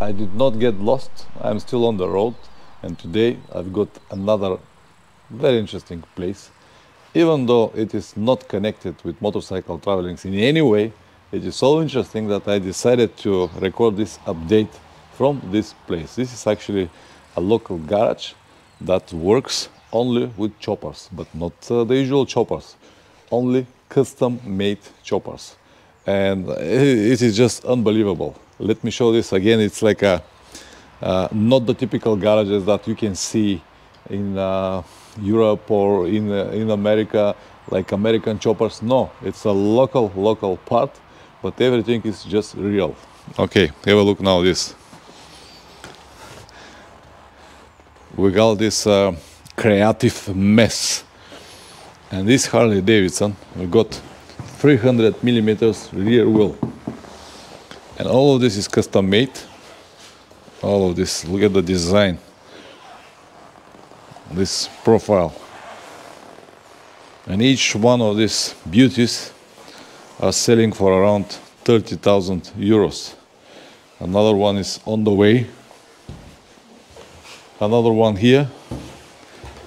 I did not get lost. I'm still on the road, and today I've got another very interesting place. Even though it is not connected with motorcycle traveling in any way, it is so interesting that I decided to record this update from this place. This is actually a local garage that works only with choppers, but not uh, the usual choppers, only custom made choppers. And it is just unbelievable. Let me show this again. It's like a, uh, not the typical garages that you can see in uh, Europe or in, uh, in America, like American choppers. No, it's a local, local part, but everything is just real. Okay, have a look now this. We got this uh, creative mess. And this Harley Davidson, we got 300 millimeters rear wheel. And all of this is custom made. All of this, look at the design. This profile. And each one of these beauties are selling for around 30,000 euros. Another one is on the way. Another one here.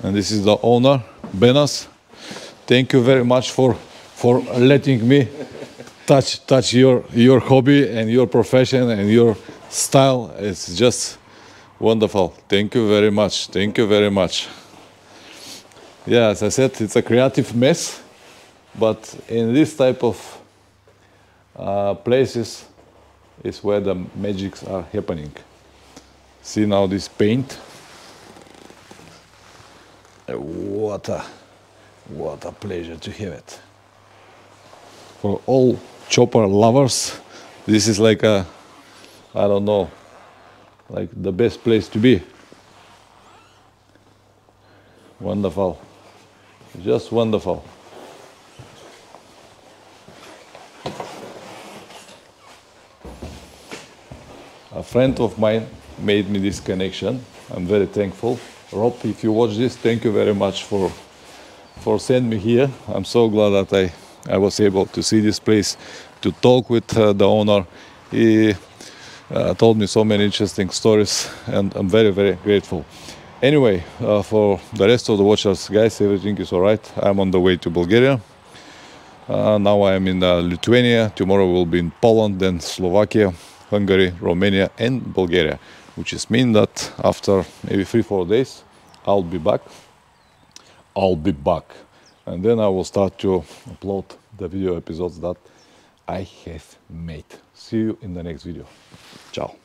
And this is the owner, Benas. Thank you very much for, for letting me touch, touch your, your hobby and your profession and your style. It's just wonderful. Thank you very much. Thank you very much. Yeah, as I said, it's a creative mess, but in this type of uh, places is where the magics are happening. See now this paint. What a, what a pleasure to have it. For all chopper lovers, this is like a, I don't know, like the best place to be. Wonderful. Just wonderful. A friend of mine made me this connection. I'm very thankful. Rob, if you watch this, thank you very much for for sending me here. I'm so glad that I, I was able to see this place, to talk with uh, the owner. He uh, told me so many interesting stories, and I'm very, very grateful. Anyway, uh, for the rest of the watchers, guys, everything is all right. I'm on the way to Bulgaria. Uh, now I'm in uh, Lithuania. Tomorrow we'll be in Poland, then Slovakia, Hungary, Romania, and Bulgaria, which is mean that after maybe three, four days, I'll be back. I'll be back. And then I will start to upload the video episodes that I have made. See you in the next video. Ciao.